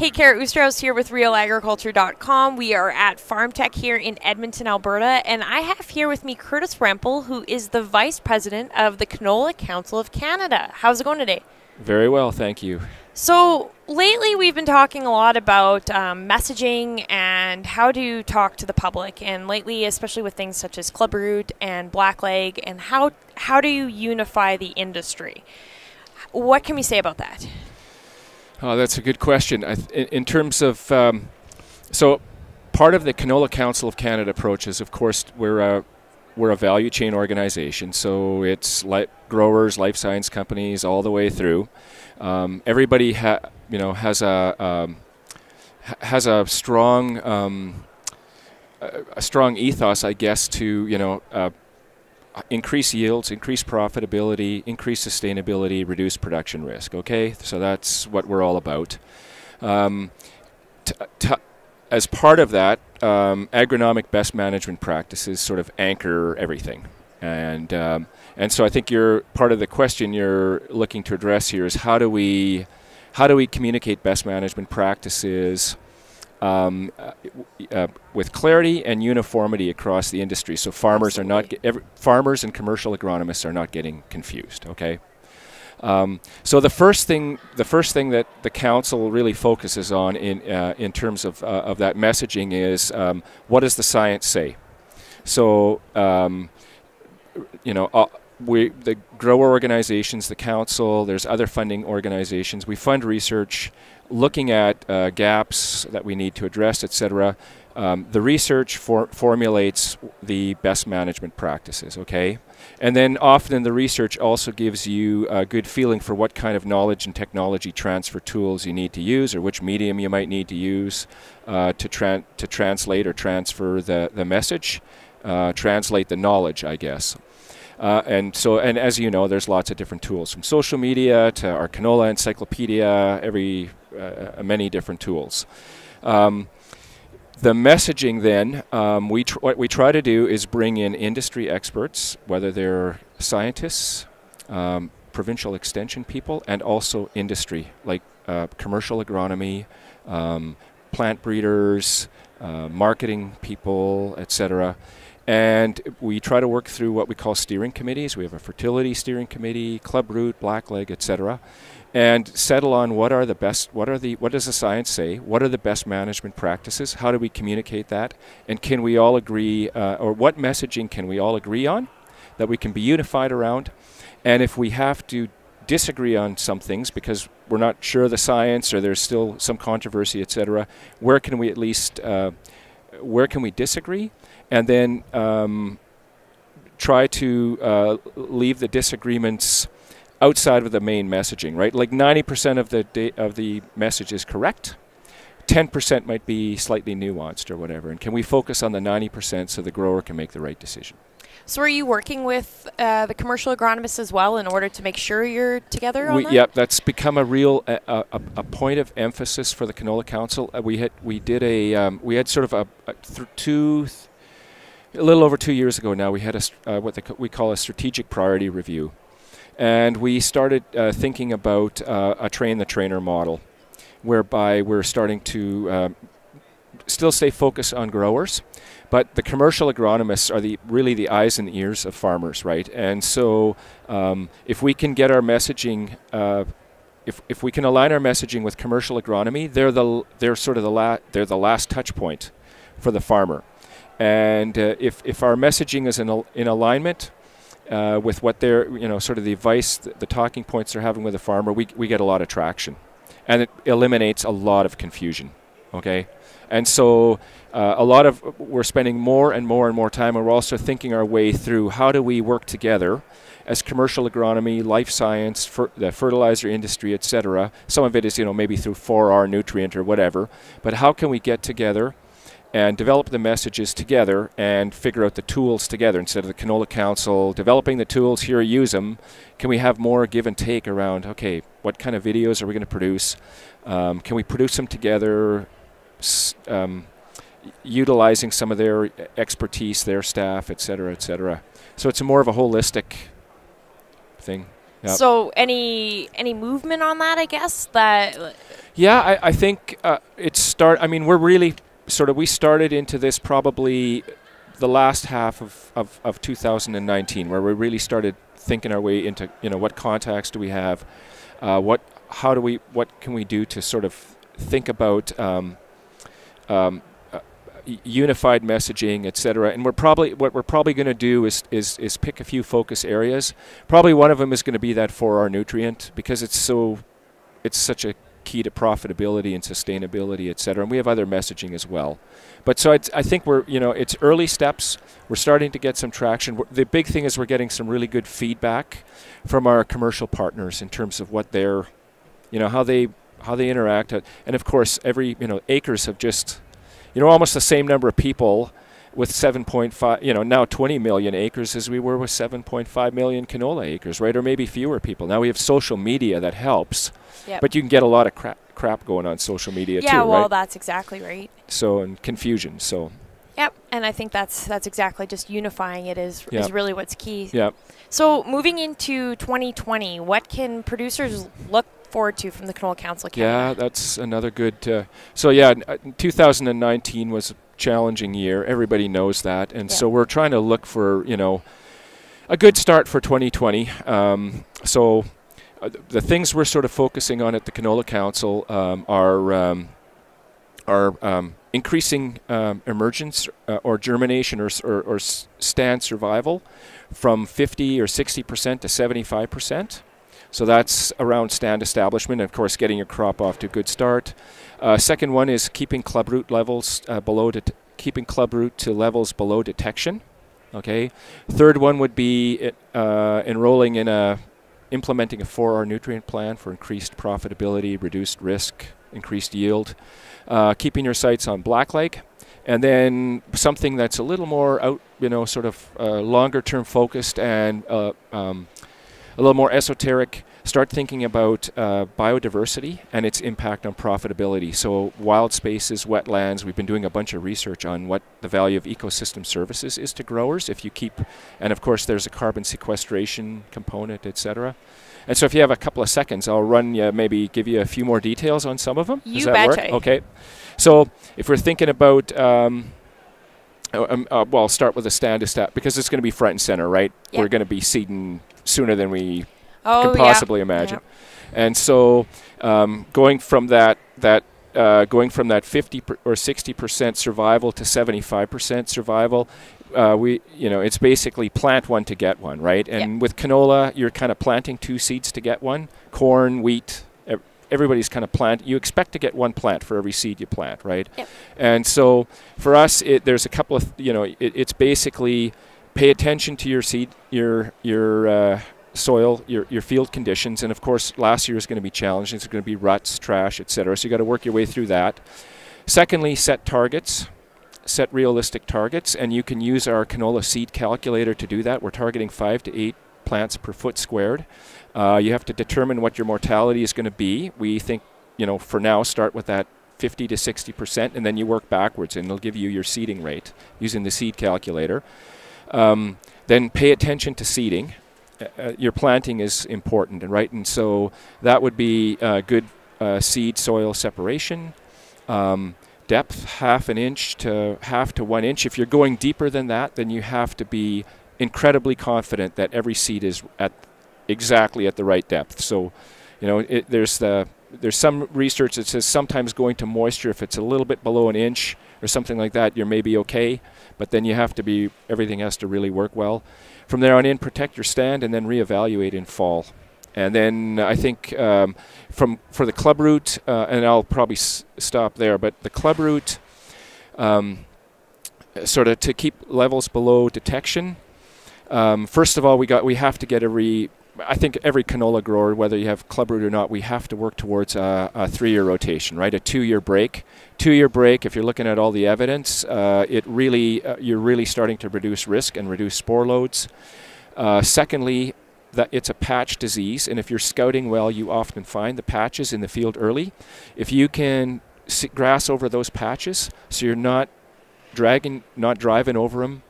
Hey, Kara Oosterhuis here with RealAgriculture.com. We are at FarmTech here in Edmonton, Alberta, and I have here with me Curtis Rempel, who is the Vice President of the Canola Council of Canada. How's it going today? Very well, thank you. So, lately we've been talking a lot about um, messaging and how to talk to the public, and lately, especially with things such as Clubroot and Blackleg, and how, how do you unify the industry? What can we say about that? Oh, that's a good question. in, in, terms of, um, so part of the Canola Council of Canada approach is, of course, we're a, we're a value chain organization. So it's li- growers, life science companies, all the way through. Um, everybody, you know, has a um, has a strong um, a strong ethos, I guess, to you know uh, increase yields, increase profitability, increase sustainability, reduce production risk. Okay, so that's what we're all about. Um, as part of that, um, agronomic best management practices sort of anchor everything, and um, and so I think you're part of the question you're looking to address here is how do we how do we communicate best management practices um, uh, uh, with clarity and uniformity across the industry, so farmers Absolutely. are not every, farmers and commercial agronomists are not getting confused. Okay. Um, so the first thing, the first thing that the council really focuses on in uh, in terms of uh, of that messaging is um, what does the science say? So um, you know, uh, we the grower organizations, the council, there's other funding organizations. We fund research looking at uh, gaps that we need to address, etc. Um, the research for formulates the best management practices, okay? And then often the research also gives you a good feeling for what kind of knowledge and technology transfer tools you need to use or which medium you might need to use uh, to, tran to translate or transfer the, the message, uh, translate the knowledge, I guess. Uh, and so, and as you know, there's lots of different tools from social media to our canola encyclopedia, every uh, many different tools. Um, the messaging then, um, we tr what we try to do is bring in industry experts, whether they're scientists, um, provincial extension people, and also industry, like uh, commercial agronomy, um, plant breeders, uh, marketing people, etc. And we try to work through what we call steering committees. We have a fertility steering committee, Clubroot, Blackleg, etc., and settle on what are the best, what are the, what does the science say? What are the best management practices? How do we communicate that? And can we all agree, uh, or what messaging can we all agree on that we can be unified around? And if we have to disagree on some things because we're not sure of the science or there's still some controversy, etc., where can we at least, uh, where can we disagree? and then um, try to uh, leave the disagreements outside of the main messaging, right? Like 90% of the of the message is correct. 10% might be slightly nuanced or whatever. And can we focus on the 90% so the grower can make the right decision? So, are you working with uh, the commercial agronomists as well in order to make sure you're together? We, that? Yeah, that's become a real a, a, a, point of emphasis for the Canola Council. Uh, we had we did a um, we had sort of a, a th two th a little over two years ago now, we had a, uh, what we call a strategic priority review. And we started uh, thinking about uh, a train the trainer model, whereby we're starting to um, still stay focused on growers, but the commercial agronomists are the really the eyes and ears of farmers, right? And so um, if we can get our messaging uh, if, if we can align our messaging with commercial agronomy, they're the they're sort of the la- they're the last touch point for the farmer. And uh, if, if our messaging is in, al in alignment uh, with what they're, you know, sort of the advice, the, the talking points they're having with the farmer, we, we get a lot of traction. And it eliminates a lot of confusion, okay? And so uh, a lot of, we're spending more and more and more time, and we're also thinking our way through how do we work together as commercial agronomy, life science, fer the fertilizer industry, etc. Some of it is, you know, maybe through 4R nutrient or whatever. But how can we get together and develop the messages together and figure out the tools together instead of the canola council developing the tools here use them can we have more give and take around okay what kind of videos are we going to produce um, can we produce them together um, utilizing some of their expertise their staff etc etc so it's a more of a holistic thing yep. so any any movement on that i guess that Yeah, I, I think uh, it start. I mean, we're really sort of we started into this probably the last half of, of, of 2019, where we really started thinking our way into you know what contacts do we have, uh, what how do we what can we do to sort of think about um, um, uh, unified messaging, et cetera. And we're probably what we're probably going to do is, is is pick a few focus areas. Probably one of them is going to be that 4R nutrient because it's so it's such a key to profitability and sustainability, et cetera. And we have other messaging as well. But so I think we're, you know, it's early steps. We're starting to get some traction. We're, the big thing is we're getting some really good feedback from our commercial partners in terms of what they're, you know, how they how they interact. And of course, every, you know, acres have just, you know, almost the same number of people with 7.5, you know, now 20 million acres as we were with 7.5 million canola acres, right? Or maybe fewer people. Now we have social media that helps, yep. but you can get a lot of crap, crap going on social media yeah, too, Yeah, well, right? that's exactly right. So and confusion. So. Yep, and I think that's that's exactly just unifying it is yep. is really what's key. Yep. So moving into 2020, what can producers look forward to from the Canola Council? Canada? Yeah, that's another good. Uh, so yeah, uh, 2019 was challenging year. Everybody knows that, and yeah. so we're trying to look for you know a good start for 2020. Um, so uh, the things we're sort of focusing on at the Canola Council um, are um, are um, increasing um, emergence uh, or germination or, or, or stand survival from 50 or 60 percent to 75 percent. So that's around stand establishment, and of course, getting your crop off to a good start. Uh, second one is keeping club root levels uh, below keeping club root to levels below detection. Okay. Third one would be uh, enrolling in a implementing a 4R nutrient plan for increased profitability, reduced risk, increased yield. Uh, keeping your sights on blackleg, and then something that's a little more out, you know, sort of uh, longer term focused and uh, um, a little more esoteric, start thinking about uh, biodiversity and its impact on profitability. So wild spaces, wetlands, we've been doing a bunch of research on what the value of ecosystem services is to growers if you keep, and of course there's a carbon sequestration component, etc. And so if you have a couple of seconds, I'll run you, maybe give you a few more details on some of them. You Does that betcha. work? Okay. So if we're thinking about um, uh, um, uh, well, I'll start with a stand stat because it's going to be front and center, right? Yep. We're going to be seeding sooner than we oh, can possibly yeah. imagine. Yeah. And so um, going from that that uh, going from that 50 or 60 percent survival to 75 percent survival, uh, we you know it's basically plant one to get one, right? And yep. with canola, you're kind of planting two seeds to get one. Corn, wheat, everybody's kind of plant. You expect to get one plant for every seed you plant, right? Yep. And so for us, it, there's a couple of you know it, it's basically pay attention to your seed, your your uh, soil, your your field conditions, and of course last year is going to be challenging. It's going to be ruts, trash, etc. So you got to work your way through that. Secondly, set targets. Set realistic targets, and you can use our canola seed calculator to do that. We're targeting five to eight plants per foot squared. Uh, you have to determine what your mortality is going to be. We think, you know, for now, start with that 50 to 60 percent, and then you work backwards, and it'll give you your seeding rate using the seed calculator. Um, then pay attention to seeding. Uh, your planting is important, and right, and so that would be uh, good uh, seed soil separation. Um, depth half an inch to half to one inch. If you're going deeper than that, then you have to be incredibly confident that every seed is at exactly at the right depth. So, you know, it, there's the there's some research that says sometimes going to moisture if it's a little bit below an inch or something like that, you're maybe okay, but then you have to be everything has to really work well. From there on in, protect your stand and then reevaluate in fall. And then I think um, from for the club root, uh, and I'll probably stop there. But the club root, um, sort of to keep levels below detection. Um, first of all, we got we have to get every I think every canola grower, whether you have club root or not, we have to work towards a, a three-year rotation, right? A two-year break. Two-year break. If you're looking at all the evidence, uh, it really uh, you're really starting to reduce risk and reduce spore loads. Uh, secondly, that it's a patch disease, and if you're scouting well, you often find the patches in the field early. If you can grass over those patches, so you're not dragging, not driving over them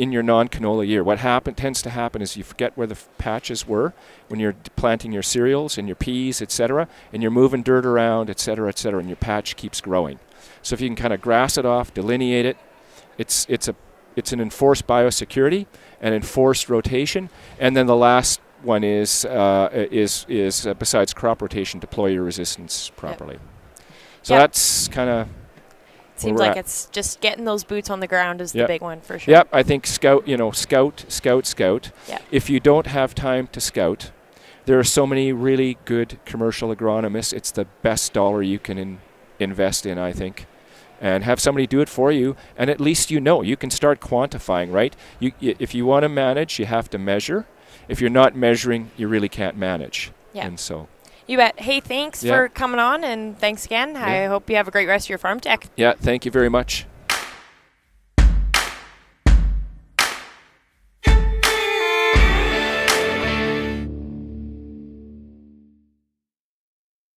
in your non-canola year. What happen tends to happen is you forget where the f- patches were when you're d- planting your cereals and your peas, etc., and you're moving dirt around, etc., etc., and your patch keeps growing. So if you can kind of grass it off, delineate it, it's it's a it's an enforced biosecurity and enforced rotation, and then the last one is uh, is is uh, besides crop rotation, deploy your resistance properly. So Yep. that's kind of Seems like at. it's just getting those boots on the ground is Yep. the big one for sure. Yep, I think scout, you know, scout, scout, scout. Yep. If you don't have time to scout, there are so many really good commercial agronomists. It's the best dollar you can in, invest in, I think. And have somebody do it for you, and at least you know. You can start quantifying, right? You, y- if you want to manage, you have to measure. If you're not measuring, you really can't manage. Yeah. And so, You bet. Hey, thanks Yeah. for coming on and thanks again. I hope you have a great rest of your FarmTech. yeah, thank you very much.